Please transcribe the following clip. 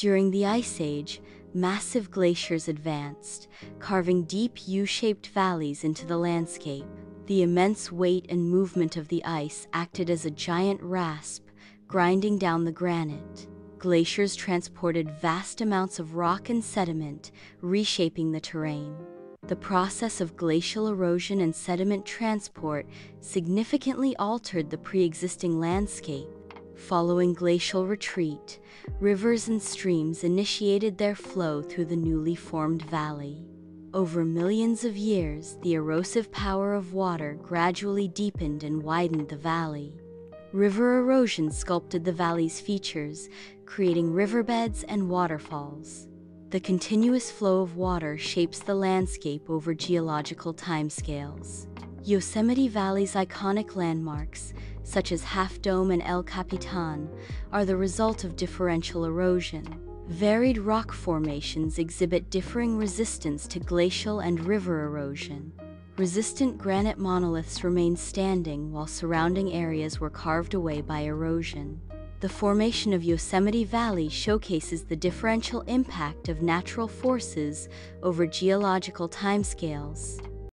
During the Ice Age, massive glaciers advanced, carving deep U-shaped valleys into the landscape. The immense weight and movement of the ice acted as a giant rasp, grinding down the granite. Glaciers transported vast amounts of rock and sediment, reshaping the terrain. The process of glacial erosion and sediment transport significantly altered the pre-existing landscape. Following glacial retreat, rivers and streams initiated their flow through the newly formed valley. Over millions of years, the erosive power of water gradually deepened and widened the valley. River erosion sculpted the valley's features, creating riverbeds and waterfalls. The continuous flow of water shapes the landscape over geological timescales. Yosemite Valley's iconic landmarks, such as Half Dome and El Capitan, are the result of differential erosion. Varied rock formations exhibit differing resistance to glacial and river erosion. Resistant granite monoliths remain standing while surrounding areas were carved away by erosion. The formation of Yosemite Valley showcases the differential impact of natural forces over geological timescales.